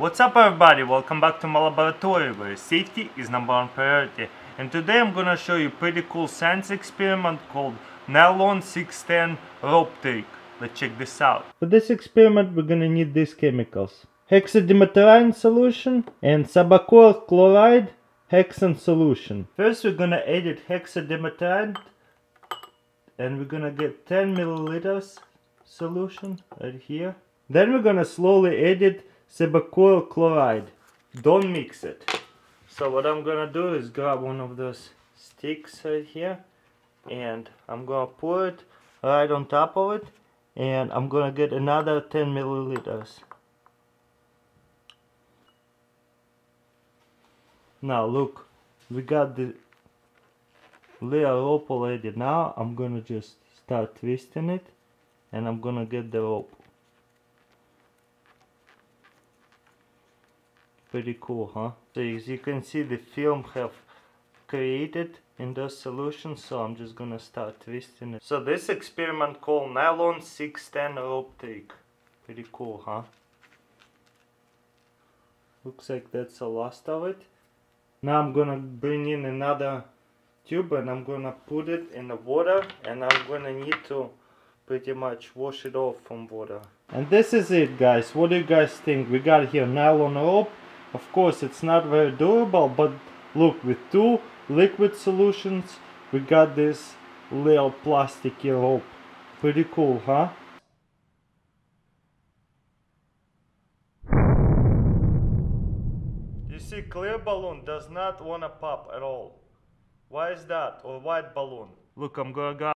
What's up everybody, welcome back to my laboratory where safety is number one priority and today I'm gonna show you pretty cool science experiment called nylon 610 rope trick. Let's check this out. For this experiment we're gonna need these chemicals. Hexadimethyline solution and sebacoyl chloride hexane solution. First we're gonna edit hexadimethyline and we're gonna get 10 milliliters solution right here. Then we're gonna slowly edit Sebacoyl chloride. Don't mix it. So what I'm gonna do is grab one of those sticks right here and I'm gonna pour it right on top of it and I'm gonna get another 10 milliliters. Now look, we got the layer rope already. Now I'm gonna just start twisting it and I'm gonna get the rope. Pretty cool huh? So as you can see the film have created in those solutions so I'm just gonna start twisting it. So this experiment called nylon 610 rope trick. Pretty cool huh? Looks like that's the last of it. Now I'm gonna bring in another tube and I'm gonna put it in the water and I'm gonna need to pretty much wash it off from water. And this is it guys. What do you guys think? We got here nylon rope of course, it's not very durable, but look, with two liquid solutions, we got this little plasticky rope. Pretty cool, huh? You see, clear balloon does not want to pop at all. Why is that? Or white balloon? Look, I'm gonna